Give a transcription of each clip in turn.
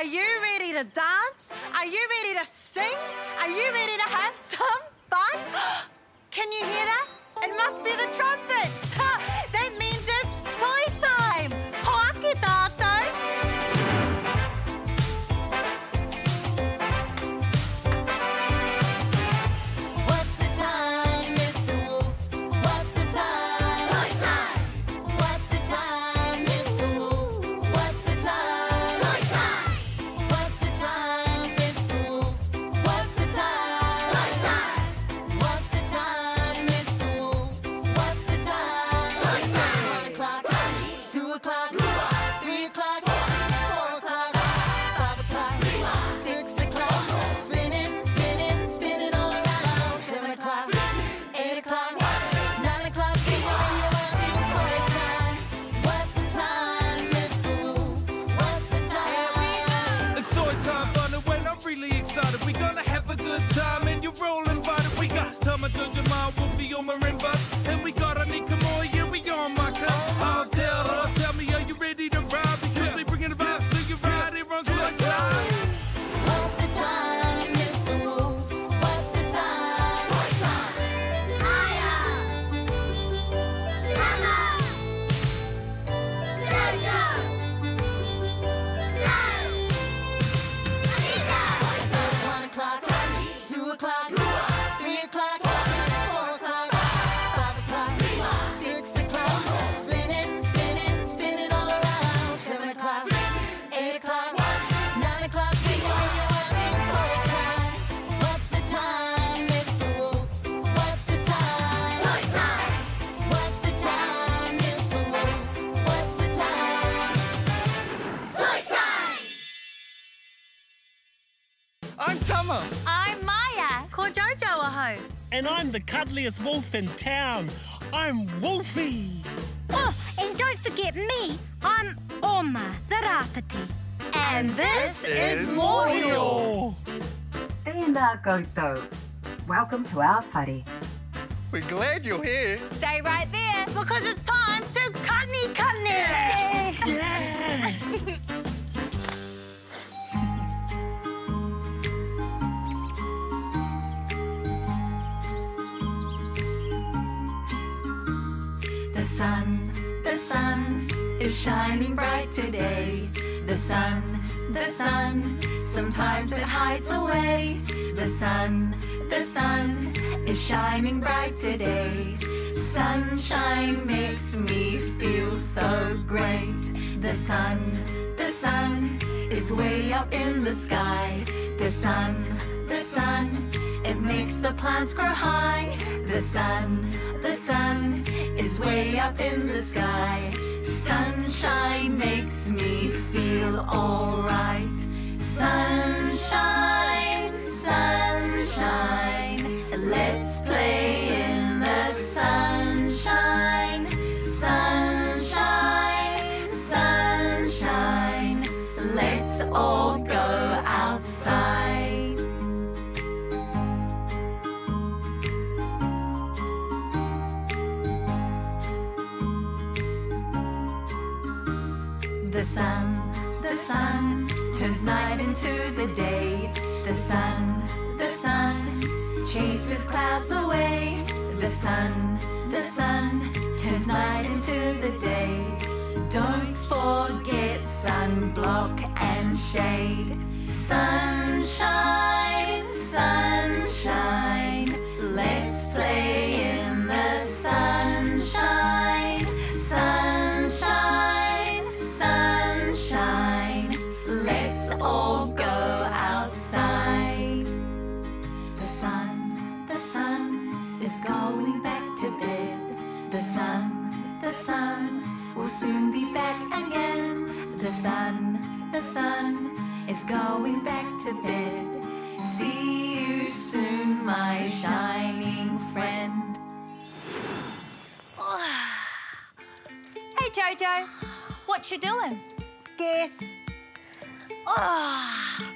Are you ready to dance? Are you ready to sing? Are you ready to have some fun? Can you hear that? It must be the trumpets. the cuddliest wolf in town. I'm Wolfie. Oh, and don't forget me. I'm Oma, the Rāpiti. And this is Mōhio. Tēnā koutou. Uh, welcome to our party. We're glad you're here. Stay right there because it's time to kani kani. Yeah. The sun, the sun is shining bright today. The sun, the sun, sometimes it hides away. The sun, the sun is shining bright today. Sunshine makes me feel so great. The sun, the sun is way up in the sky. The sun, the sun, it makes the plants grow high. The sun, the sun is way up in the sky. Sunshine makes me feel alright. Sunshine, sunshine, let's play turns night into the day. The sun, the sun chases clouds away. The sun, the sun turns night into the day. Don't forget sunblock and shade. Sunshine, soon be back again. The sun, the sun is going back to bed. See you soon, my shining friend. Hey Jojo, what you doing? Guess. Oh,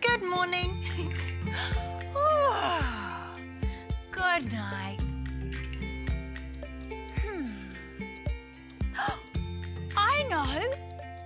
good morning. Oh, good night. Know.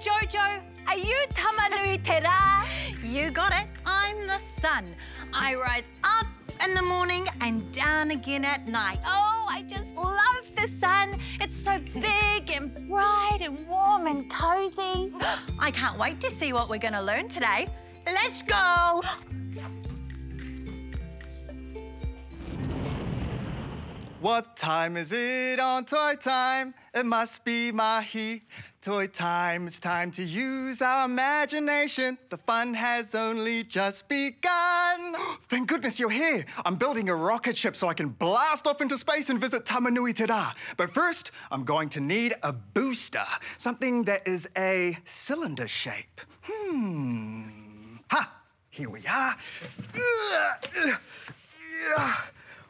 Jojo, Are you Tamanui Te Rā? You got it. I'm the sun. I rise up in the morning and down again at night. Oh, I just love the sun. It's so big and bright and warm and cozy. I can't wait to see what we're going to learn today. Let's go. What time is it on Toi Time? It must be Mahi. Toi Time, it's time to use our imagination. The fun has only just begun. Thank goodness you're here. I'm building a rocket ship so I can blast off into space and visit Tamanui Te Rā. But first, I'm going to need a booster, something that is a cylinder shape. Hmm. Ha! Here we are.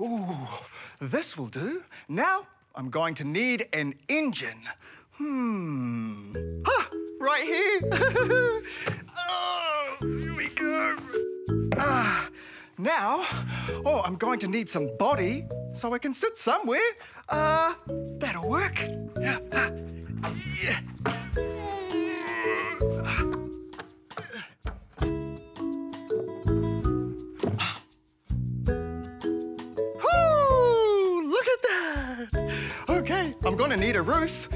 Ooh, this will do. Now I'm going to need an engine. Hmm. Ah, right here. oh, here we go. Ah, now, oh, I'm going to need some body so I can sit somewhere. Uh, that'll work. Yeah. ah, yeah. Whoo! Look at that! Okay, I'm gonna need a roof.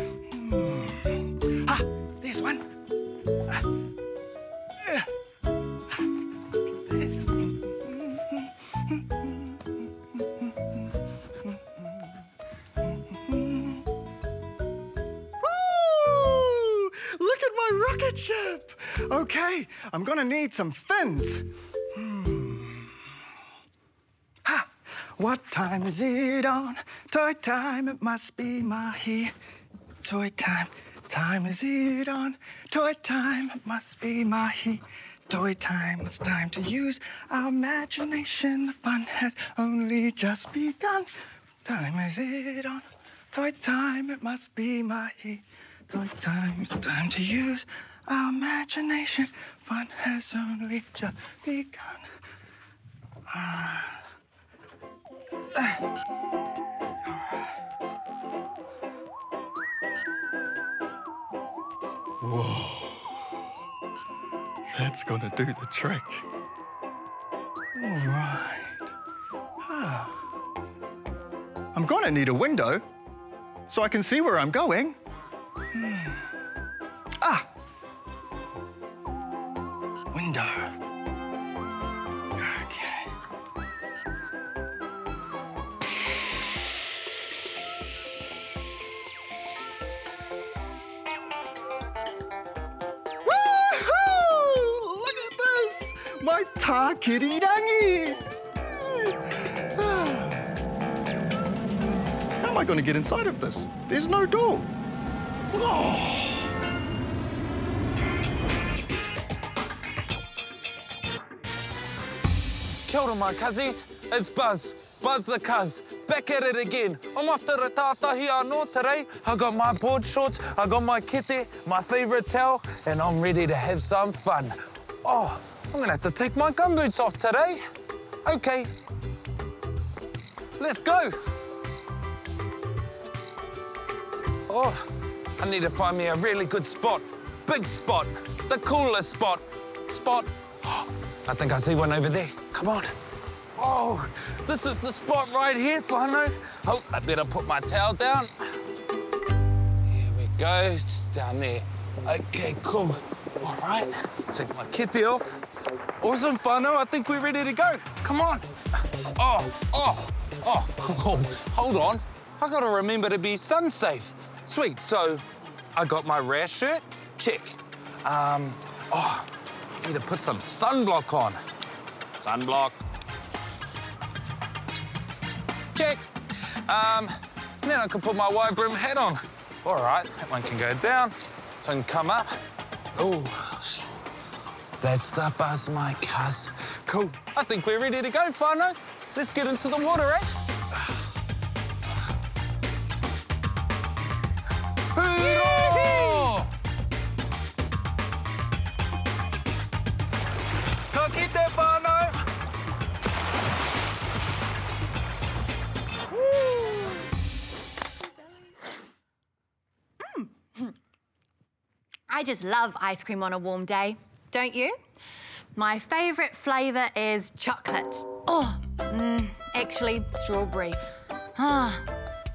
Need some fins. Hmm. Ha! What time is it on? Toi Time, it must be Mahi. Toi Time, time is it on? Toi Time, it must be Mahi. Toi Time, it's time to use our imagination. The fun has only just begun. Time is it on? Toi Time, it must be my Mahi. Toi Time, it's time to use imagination. Fun has only just begun. That's gonna do the trick. All right. Ah. I'm gonna need a window so I can see where I'm going. Hmm. My takirirangi! How am I going to get inside of this? There's no door. Oh. Kia ora, my cuzzies. It's Buzz. Buzz the Cuz. Back at it again. I'm off to Ratatahi anō today. I got my board shorts, I got my kite, my favourite towel, and I'm ready to have some fun. Oh, I'm gonna have to take my gumboots off today. Okay. Let's go. Oh, I need to find me a really good spot. Big spot. The coolest spot. Spot. oh, I think I see one over there. Come on. Oh, this is the spot right here, Whānau. Oh, I better put my towel down. Here we go, just down there. Okay, cool. All right, take my kitty off. Awesome, Whānau. I think we're ready to go. Come on. Oh, oh, oh, oh, hold on. I gotta remember to be sun safe. Sweet, so I got my rash shirt, check. Um, oh, need to put some sunblock on. Sunblock. Check. Um, then I can put my wide brim hat on. All right, that one can go down, so I can come up. Oh, that's the buzz, my cuz. Cool. I think we're ready to go, Whānau. Let's get into the water, eh? Hurrah! Ka kite, Whānau. I just love ice cream on a warm day. Don't you? My favourite flavour is chocolate. Oh, mm, actually, strawberry. Ah,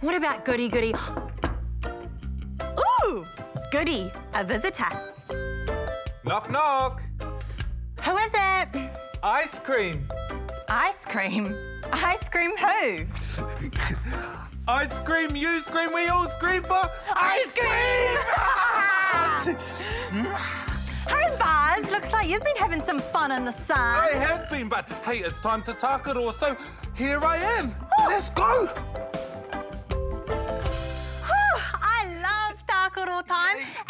what about goody goody? Ooh, goody, a visitor. Knock, knock. Who is it? Ice cream. Ice cream. Ice cream who? Ice cream, you scream, we all scream for Ice cream! hey, Buzz, looks like you've been having some fun in the sun. I have been, but hey, it's time to talk it all, so here I am. Oh. Let's go.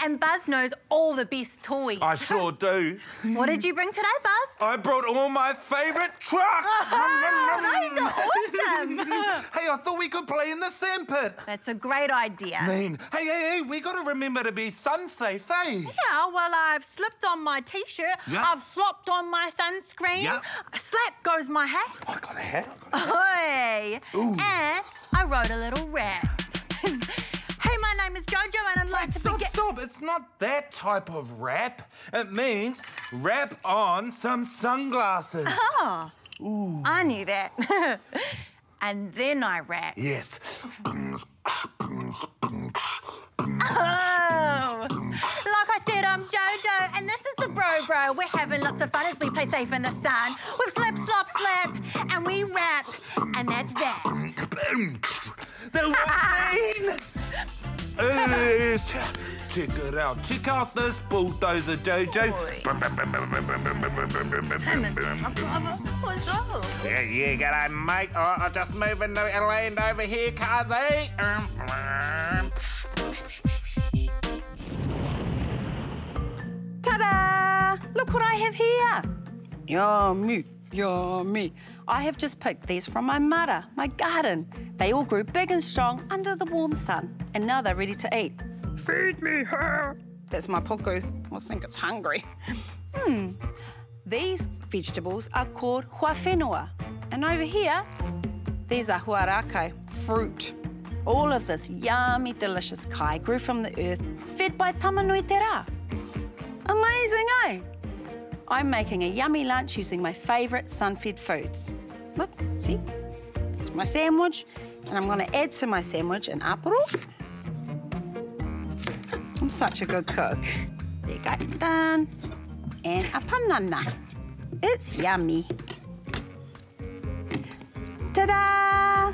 And Buzz knows all the best toys. I sure do. What did you bring today, Buzz? I brought all my favourite trucks. Those are awesome. hey, I thought we could play in the sandpit. That's a great idea. Mean. Hey, hey, hey, we got to remember to be sun safe, eh? Yeah, well, I've slipped on my t-shirt. Yeah. I've slopped on my sunscreen. Yeah. Slap goes my hat. I got a hat. I got a Oi! Ooh. And I wrote a little rap. name is Jojo, and I'd like Wait, to stop, begin. stop. It's not that type of rap. It means wrap on some sunglasses. Oh, I knew that. and then I rap. Yes. Oh, like I said, I'm Jojo, and this is the Bro Bro. We're having lots of fun as we play safe in the sun. We've slip, slop, slip, and we rap, and that's that. that was mean. Hey, check it out. Check out this bulldozer, Jojo. What's up? Yeah, yeah, g'day, mate. Oh, I'm just moving the land over here, Kazi. Um, um. Ta-da! Look what I have here. Yummy, yummy. I have just picked these from my māra, my garden. They all grew big and strong under the warm sun, and now they're ready to eat. Feed me her. That's my puku. I think it's hungry. Hmm. These vegetables are called huawhenua. And over here, these are huarākau, fruit. All of this yummy, delicious kai grew from the earth, fed by Tamanui Te Rā. Amazing, eh? I'm making a yummy lunch using my favourite sun-fed foods. Look, see? It's my sandwich, and I'm going to add to my sandwich an apple. I'm such a good cook. There you go, done. And a panana. It's yummy. Ta-da!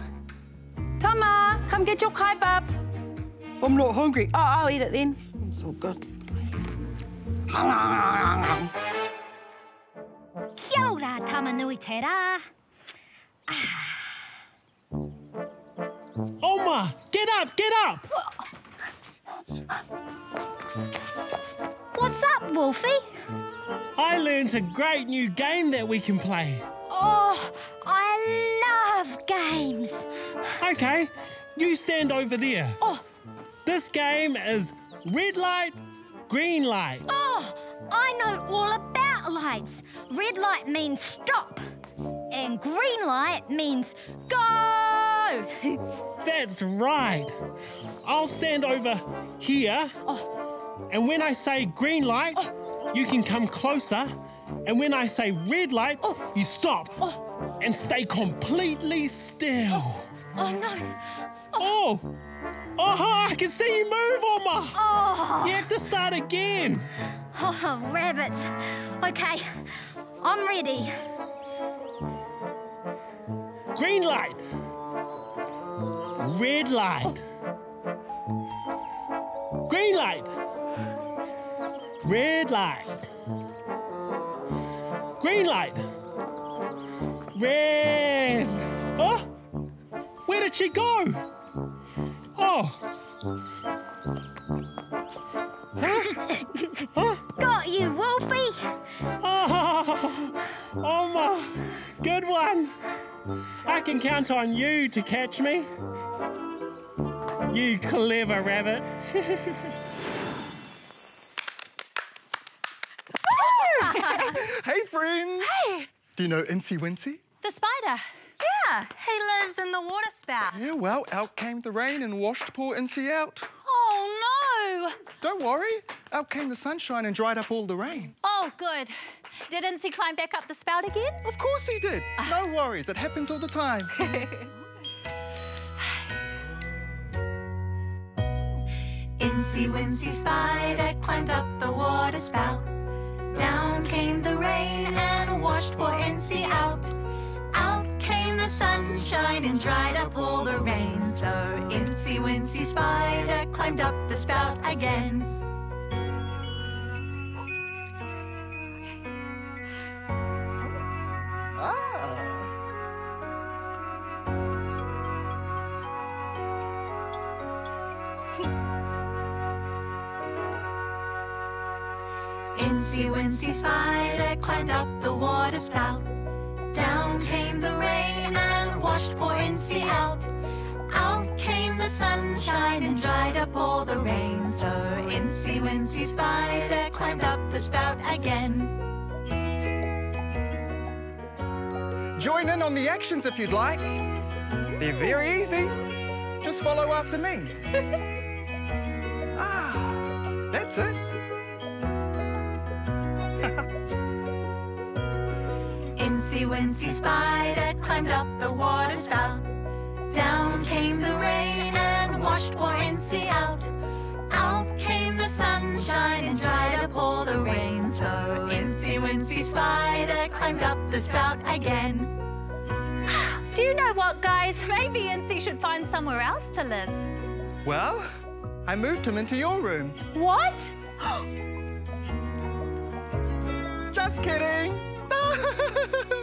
Tama, come get your kai bub. I'm not hungry. Oh, I'll eat it then. It's so good. Ora, tamanui te rā. Oma, get up, get up! What's up, Wolfie? I learned a great new game that we can play. Oh, I love games. Okay, you stand over there. Oh, This game is red light, green light. oh, I know all about lights. Red light means stop, and green light means go. That's right. I'll stand over here. Oh. And when I say green light, oh. you can come closer. And when I say red light, oh. you stop. And stay completely still. Oh no. Oh! Oh, I can see you move, Oma! Oh. You have to start again. Oh, rabbits. Okay, I'm ready. Green light. Red light. Green light. Red light. Green light. Red. Oh, where did she go? Oh. Got you, Wolfie. Oh, Oma, good one. I can count on you to catch me. You clever rabbit. Hey, friends. Hey, Do you know Incy Wincy? The spider. Yeah, he lives in the water spout. Yeah, well, out came the rain and washed poor Incy out. Oh no! Don't worry. Out came the sunshine and dried up all the rain. Oh, good. Did Incy climb back up the spout again? Of course he did. No worries. It happens all the time. Incy Wincy Spider climbed up the water spout. Down came the rain and washed poor Incy out. Out came the sunshine and dried up all the rain. So Incy Wincy Spider climbed up the spout again. ah. Incy Wincy Spider climbed up the water spout. Down came the rain and washed poor Incy out. Out came the sunshine and dried up all the rain. So Incy Wincy Spider climbed up the spout again. Join in on the actions if you'd like. They're very easy. Just follow after me. ah, that's it. Incy Wincy Spider climbed up the water spout. Down came the rain and washed poor Incy out. Out came the sunshine and dried up all the rain. So Incy Wincy Spider climbed up the spout again. Do you know what, guys? Maybe Incy should find somewhere else to live. Well, I moved him into your room. What? Just kidding.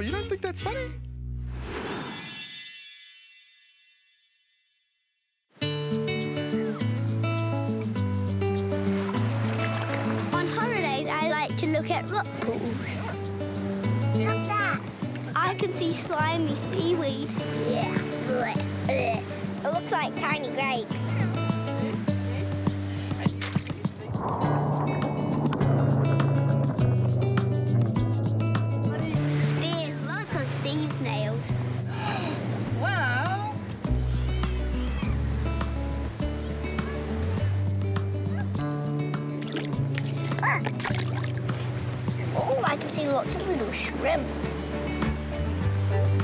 oh, you don't think that's funny? On holidays, I like to look at rock pools. Look that. I can see slimy seaweed. Yeah. It looks like tiny grapes. Lots of little shrimps.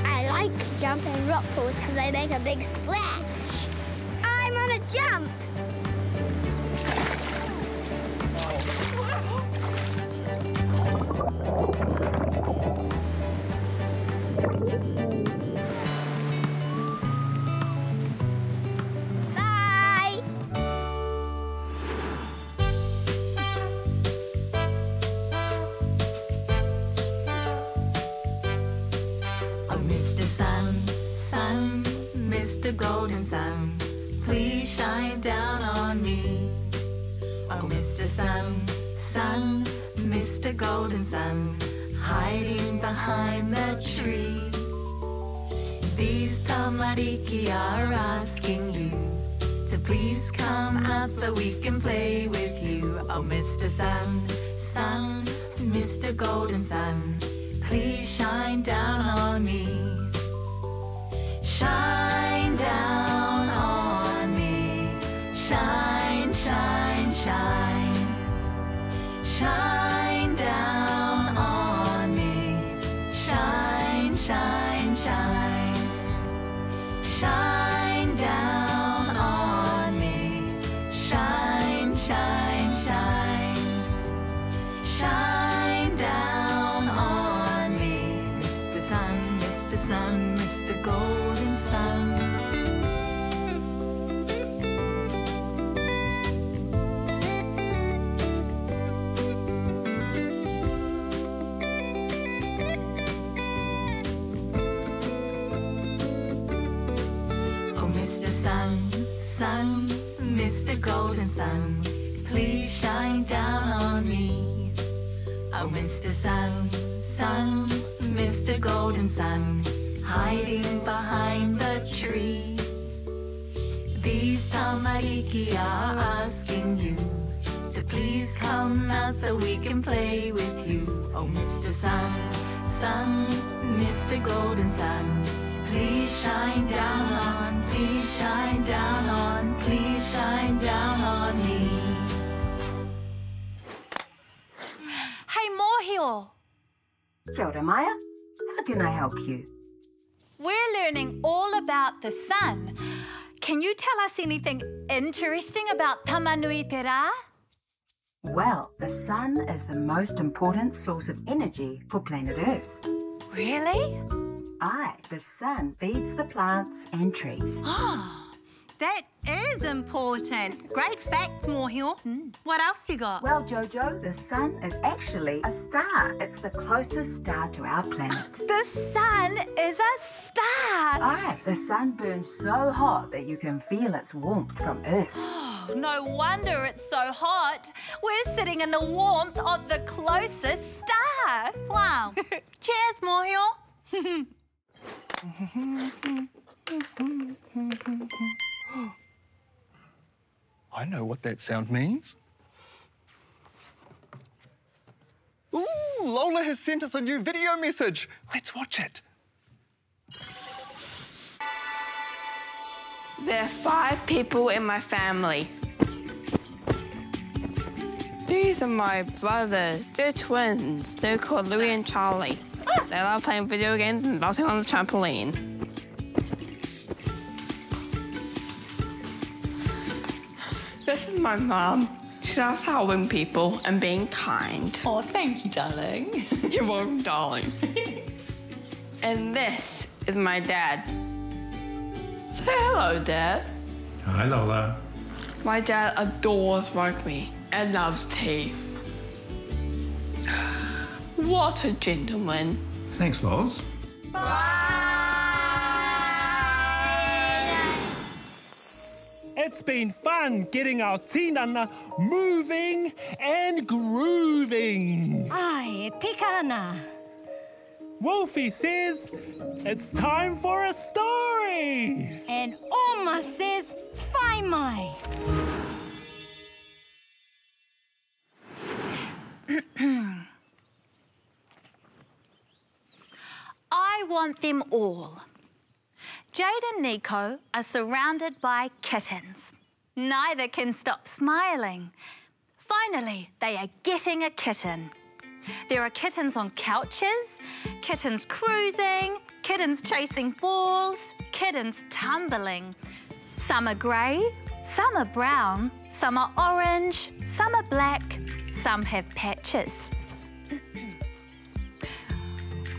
I like jumping rock pools because they make a big splash. I'm on a jump. Please shine down on me. Oh, Mr. Sun, Sun, Mr. Golden Sun, hiding behind the tree. These tamariki are asking you to please come out so we can play with you. Oh, Mr. Sun, Sun, Mr. Golden Sun, please shine down on me. Shine down. Shine, shine, shine. Shine down on me. Shine, shine, shine. Shine Oh, Mr. Sun, Sun, Mr. Golden Sun, hiding behind the tree. These tamariki are asking you to please come out so we can play with you. Oh, Mr. Sun, Sun, Mr. Golden Sun, please shine down on, please shine down on, please shine down Kia ora, Māia. How can I help you? We're learning all about the sun. Can you tell us anything interesting about Tamanui Te Rā? Well, the sun is the most important source of energy for planet Earth. Really? Aye, the sun feeds the plants and trees. Oh, that is important. Great facts, Mōhio. Hmm. What else you got? Well, Jojo, the sun is actually a star. It's the closest star to our planet. The sun is a star. Aye, the sun burns so hot that you can feel its warmth from Earth. Oh, no wonder it's so hot. We're sitting in the warmth of the closest star. Wow. Cheers, Mōhio. I know what that sound means. Ooh, Lola has sent us a new video message. Let's watch it. There are five people in my family. These are my brothers. They're twins. They're called Louie and Charlie. Ah. They love playing video games and bouncing on the trampoline. This is my mum. She loves helping people and being kind. Oh, thank you, darling. You're welcome, darling. and this is my dad. Say hello, Dad. Hi, Lola. My dad adores rugby and loves tea. What a gentleman. Thanks, Lols. It's been fun getting our tinana moving and grooving. Ai, te karana. Wolfie says it's time for a story. And Oma says, whai mai. I want them all. Jade and Nico are surrounded by kittens. Neither can stop smiling. Finally, they are getting a kitten. There are kittens on couches, kittens cruising, kittens chasing balls, kittens tumbling. Some are grey, some are brown, some are orange, some are black, some have patches.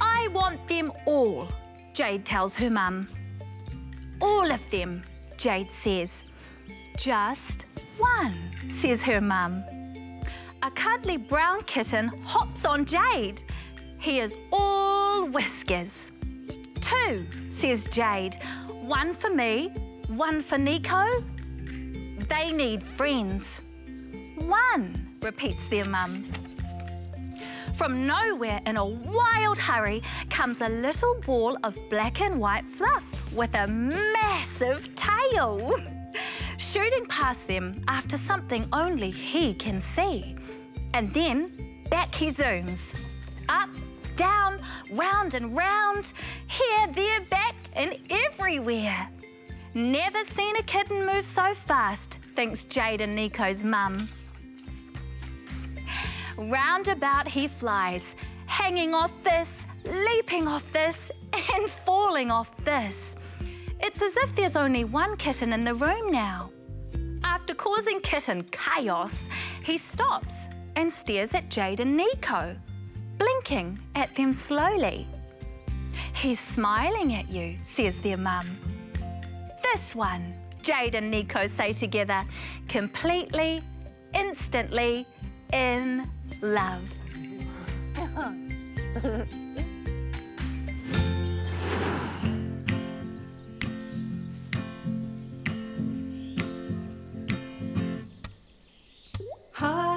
I want them all, Jade tells her mum. All of them, Jade says. Just one, says her mum. A cuddly brown kitten hops on Jade. He is all whiskers. Two, says Jade. One for me, one for Nico. They need friends. One, repeats their mum. From nowhere, in a wild hurry, comes a little ball of black and white fluff with a massive tail. Shooting past them after something only he can see. And then back he zooms. Up, down, round and round, here, there, back, and everywhere. Never seen a kitten move so fast, thinks Jade and Nico's mum. Roundabout he flies, hanging off this, leaping off this, and falling off this. It's as if there's only one kitten in the room now. After causing kitten chaos, he stops and stares at Jade and Nico, blinking at them slowly. He's smiling at you, says their mum. This one, Jade and Nico say together, completely, instantly in love. Hi,